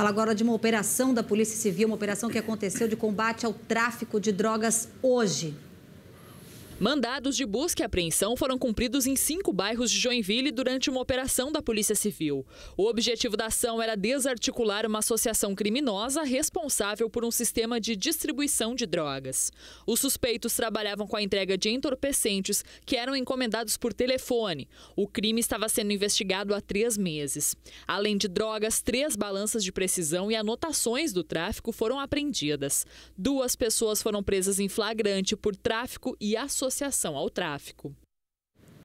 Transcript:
Fala agora de uma operação da Polícia Civil, uma operação que aconteceu de combate ao tráfico de drogas hoje. Mandados de busca e apreensão foram cumpridos em cinco bairros de Joinville durante uma operação da Polícia Civil. O objetivo da ação era desarticular uma associação criminosa responsável por um sistema de distribuição de drogas. Os suspeitos trabalhavam com a entrega de entorpecentes que eram encomendados por telefone. O crime estava sendo investigado há três meses. Além de drogas, três balanças de precisão e anotações do tráfico foram apreendidas. Duas pessoas foram presas em flagrante por tráfico e associação associação ao tráfico.